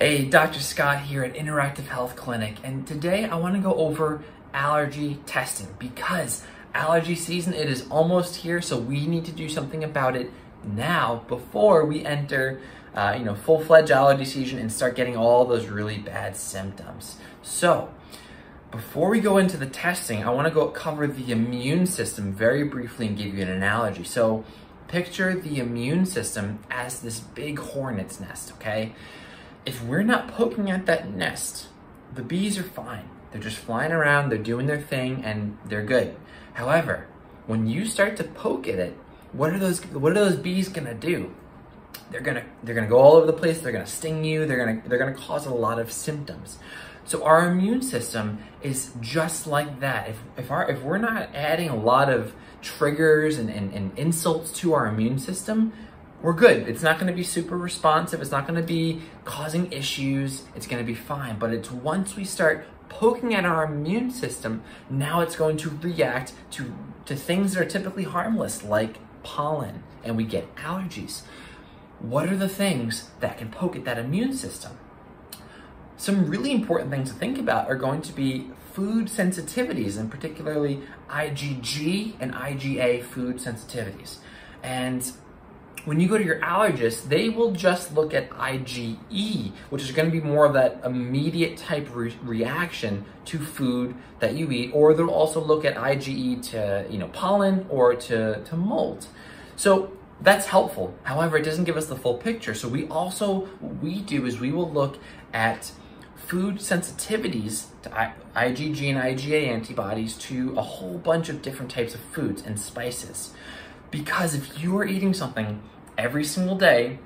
Dr. Scott here at Interactive Health Clinic, and today I want to go over allergy testing because allergy season it is almost here, so we need to do something about it now before we enter, uh, you know, full-fledged allergy season and start getting all those really bad symptoms. So, before we go into the testing, I want to go cover the immune system very briefly and give you an analogy. So, picture the immune system as this big hornet's nest, okay? If we're not poking at that nest, the bees are fine. They're just flying around, they're doing their thing, and they're good. However, when you start to poke at it, what are those what are those bees gonna do? They're gonna they're gonna go all over the place, they're gonna sting you, they're gonna they're gonna cause a lot of symptoms. So our immune system is just like that. If if our if we're not adding a lot of triggers and, and, and insults to our immune system, we're good. It's not gonna be super responsive. It's not gonna be causing issues. It's gonna be fine. But it's once we start poking at our immune system, now it's going to react to, to things that are typically harmless, like pollen, and we get allergies. What are the things that can poke at that immune system? Some really important things to think about are going to be food sensitivities, and particularly IgG and IgA food sensitivities. And when you go to your allergist, they will just look at IgE, which is going to be more of that immediate type re- reaction to food that you eat, or they'll also look at IgE to you know pollen or to, to mold. So that's helpful. However, it doesn't give us the full picture. So we also what we do is we will look at food sensitivities to IgG and IgA antibodies to a whole bunch of different types of foods and spices. Because if you are eating something every single day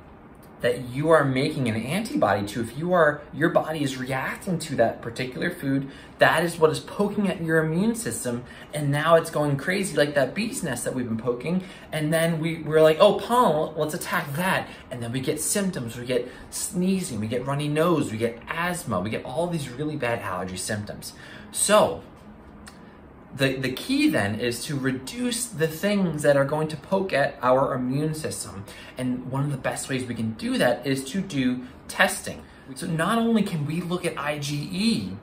that you are making an antibody to, if you are, your body is reacting to that particular food, that is what is poking at your immune system. And now it's going crazy like that bee's nest that we've been poking. And then we, we're like, oh, pollen, let's attack that. And then we get symptoms, we get sneezing, we get runny nose, we get asthma, we get all these really bad allergy symptoms. So the, the key then is to reduce the things that are going to poke at our immune system. And one of the best ways we can do that is to do testing. So not only can we look at IgE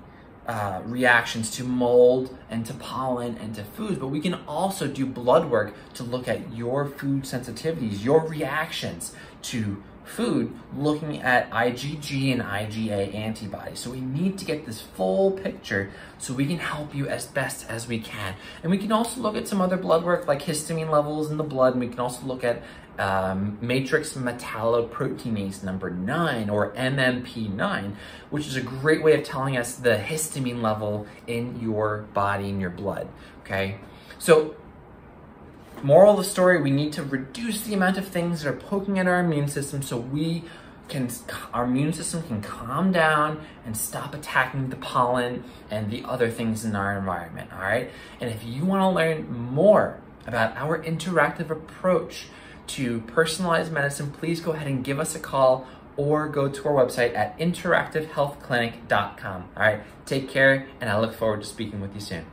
uh, reactions to mold and to pollen and to foods, but we can also do blood work to look at your food sensitivities, your reactions to food looking at IgG and IgA antibodies. So we need to get this full picture so we can help you as best as we can. And we can also look at some other blood work like histamine levels in the blood. And we can also look at um, matrix metalloproteinase number 9 or MMP9, which is a great way of telling us the histamine level in your body, in your blood, okay? So Moral of the story, we need to reduce the amount of things that are poking at our immune system so we can, our immune system can calm down and stop attacking the pollen and the other things in our environment, all right? And if you wanna learn more about our interactive approach to personalized medicine, please go ahead and give us a call or go to our website at interactivehealthclinic.com. All right, take care, and I look forward to speaking with you soon.